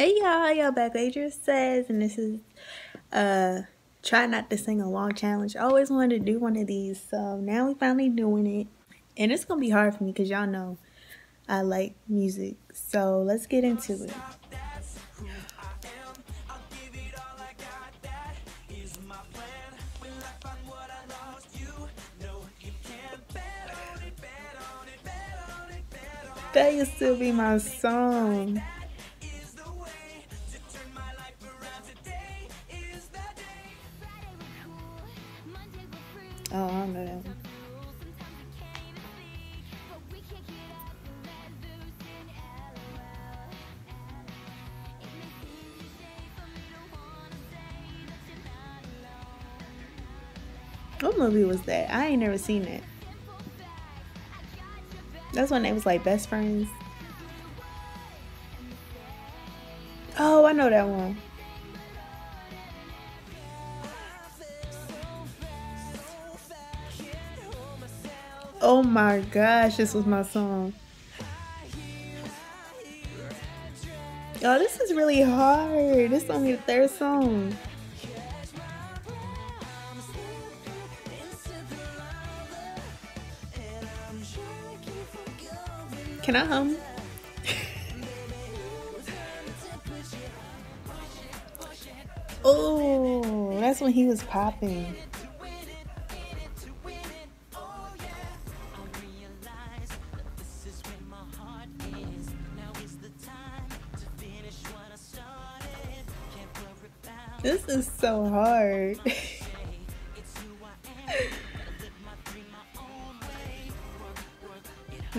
Hey y'all, y'all back Adria says, and this is uh try not to sing along challenge. I always wanted to do one of these, so now we finally doing it. And it's gonna be hard for me because y'all know I like music. So let's get into it. That used to be my song. What movie was that? I ain't never seen it. That's when they was like best friends. Oh, I know that one. Oh my gosh, this was my song. Y'all, this is really hard. This is only the third song. Can I hum? oh, that's when he was popping. This is so hard.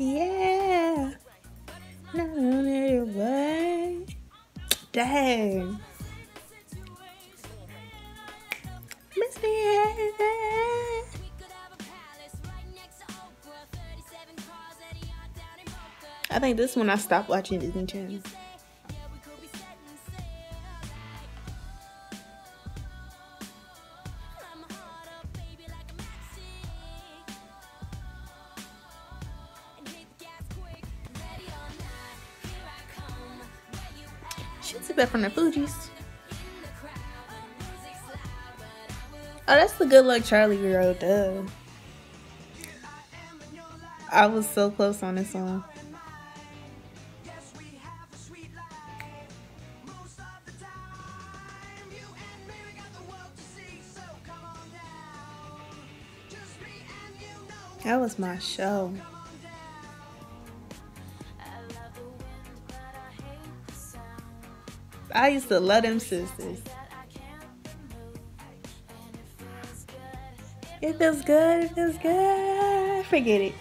Yeah. No, no, way. Dang. Miss me. I think this one I stopped watching Disney Channel. She's a bit from the Fugees. Oh, that's the Good Luck Charlie girl, duh. I was so close on this one. That was my show. I used to love them sisters. It feels good, it feels good. Forget it.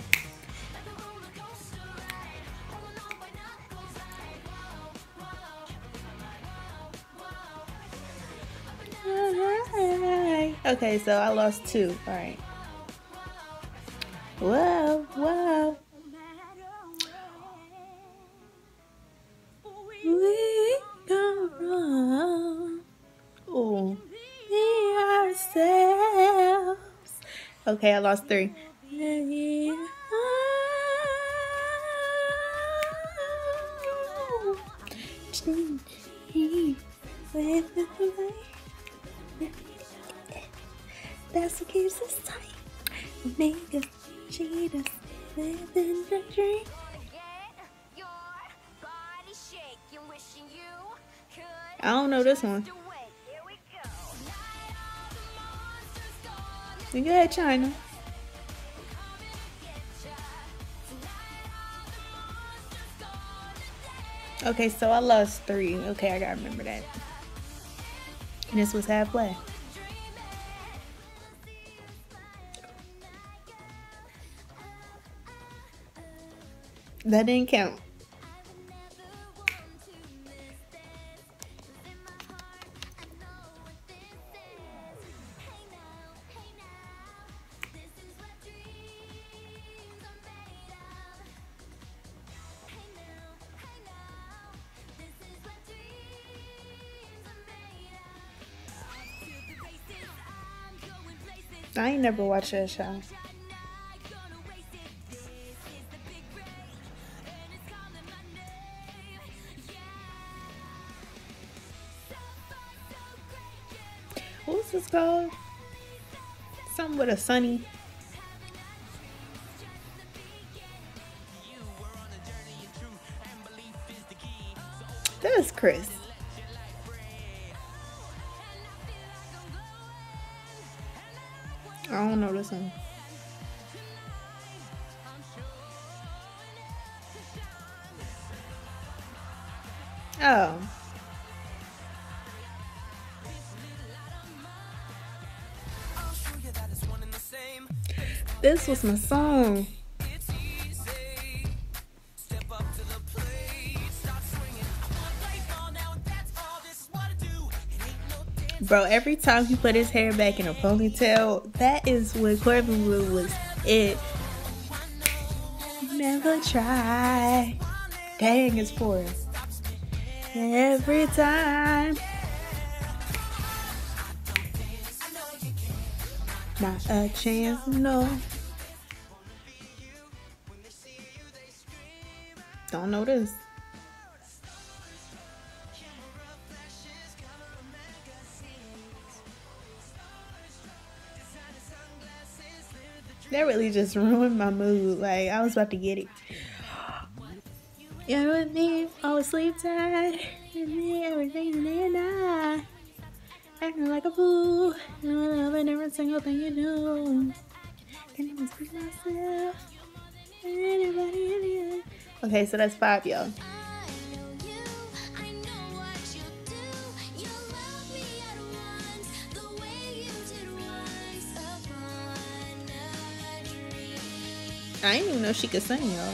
Okay, so I lost two. All right. Whoa, whoa. Okay, I lost three. That's what keeps us tight. Niggas cheat us living the dream. I don't know this one. Go China. Okay, so I lost three. Okay, I gotta remember that. And this was halfway. That didn't count. I ain't never watched that show. What's this called? Something with a sunny. That's Chris. One. Oh. This was my song. Bro, every time he put his hair back in a ponytail, that is when Corbin Bleu was it. Never try. Dang, it's poor. Every time. Not a chance, no. Don't know That really just ruined my mood. Like I was about to get it. You're with me, always sleep tight, and me everything and I acting like a fool. And I love in every single thing you do. Can't even speak myself. Anybody, anybody. Okay, so that's five, y'all. I didn't even know she could sing, y'all.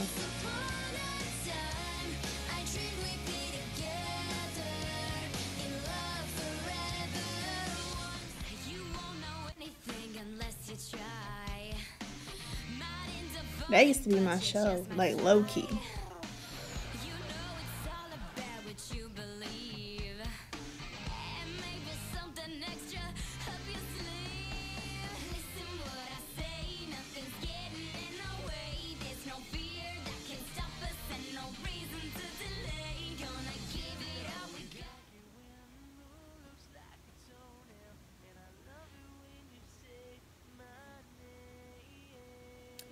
That used to be my show, like low key.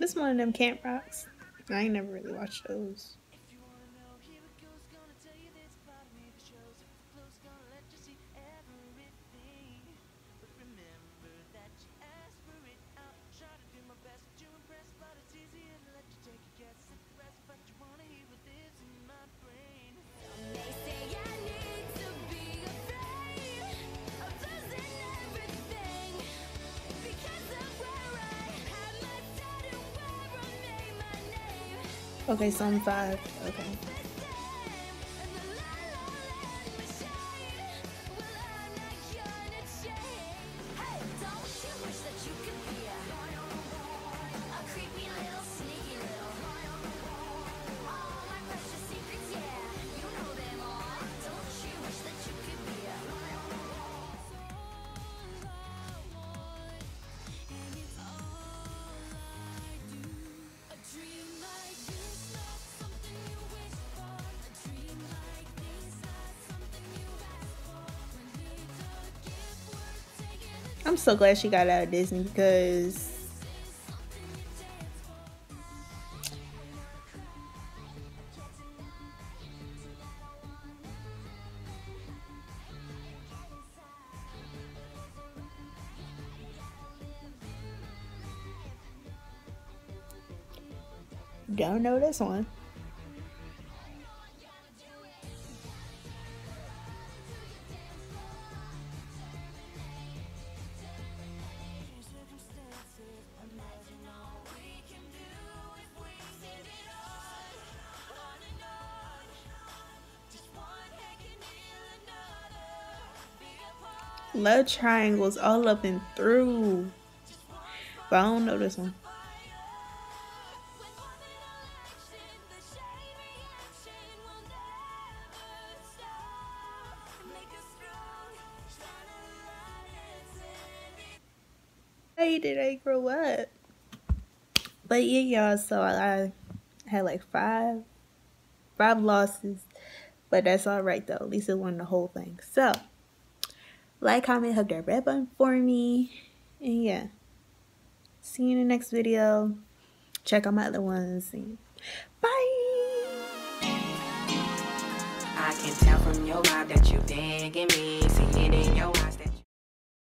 This one of them camp rocks. I ain't never really watched those. Okay, so I'm five. Okay. I'm so glad she got out of Disney because don't know this one. Love triangles all up and through. But I don't know this one. Hey, did I grow up? But yeah, y'all, so I, I had like five, five losses. But that's alright though. At least it won the whole thing. So, like, comment, hug that red button for me. And yeah. See you in the next video. Check out my other ones. Bye. I can tell from your vibe that you me. See it